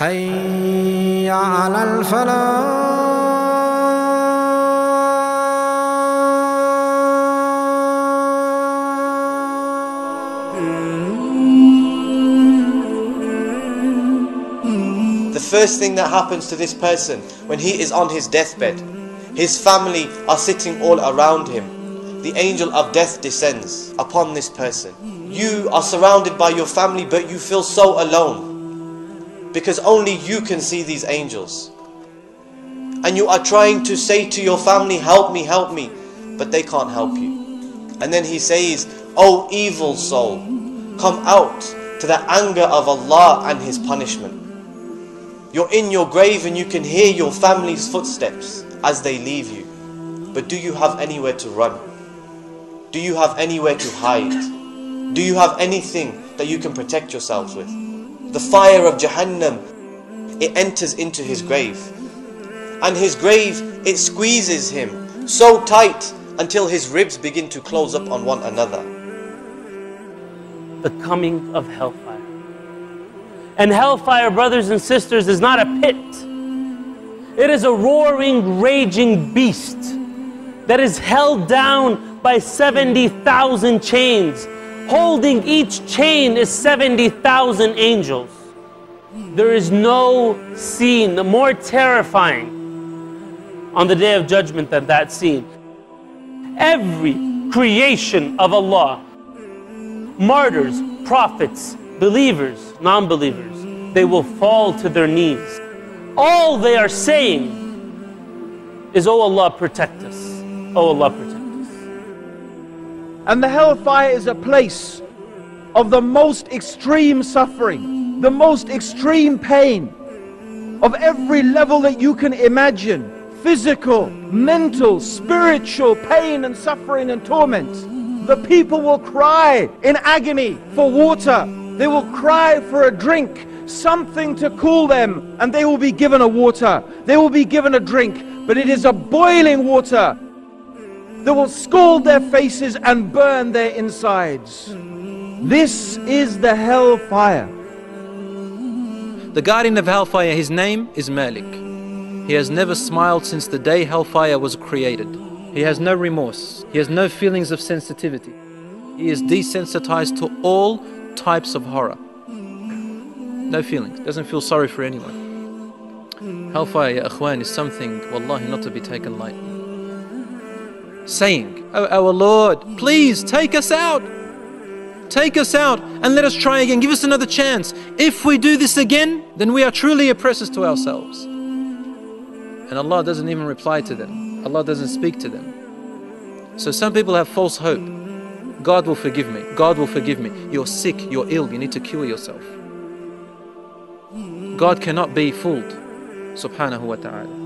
حي على الفلاح The first thing that happens to this person when he is on his deathbed, his family are sitting all around him. The angel of death descends upon this person. You are surrounded by your family, but you feel so alone because only you can see these angels. And you are trying to say to your family, Help me, help me, but they can't help you. And then he says, O evil soul, come out to the anger of Allah and His punishment. You're in your grave and you can hear your family's footsteps as they leave you. But do you have anywhere to run? Do you have anywhere to hide? Do you have anything that you can protect yourselves with? The fire of Jahannam, it enters into his grave. And his grave, it squeezes him so tight until his ribs begin to close up on one another. The coming of hellfire. And hellfire, brothers and sisters, is not a pit. It is a roaring, raging beast that is held down by 70,000 chains. Holding each chain is 70,000 angels. There is no scene more terrifying on the day of judgment than that scene. Every creation of Allah, martyrs, prophets, believers, non believers, they will fall to their knees. All they are saying is, Oh Allah, protect us. Oh Allah, protect us. And the hellfire is a place of the most extreme suffering, the most extreme pain, of every level that you can imagine physical, mental, spiritual pain and suffering and torment. The people will cry in agony for water. They will cry for a drink, something to cool them, and they will be given a water. They will be given a drink, but it is a boiling water that will scald their faces and burn their insides. This is the hellfire. The guardian of hellfire, his name is Malik. He has never smiled since the day hellfire was created. He has no remorse. He has no feelings of sensitivity. He is desensitized to all types of horror. No feelings. Doesn't feel sorry for anyone. Hellfire, ya akhwan, is something, wallahi, not to be taken lightly. Saying, Oh our Lord, please take us out. Take us out and let us try again. Give us another chance. If we do this again, then we are truly oppressors to ourselves. And Allah doesn't even reply to them. Allah doesn't speak to them. So some people have false hope. God will forgive me. God will forgive me. You're sick, you're ill, you need to cure yourself. God cannot be fooled. Subhanahu wa ta'ala.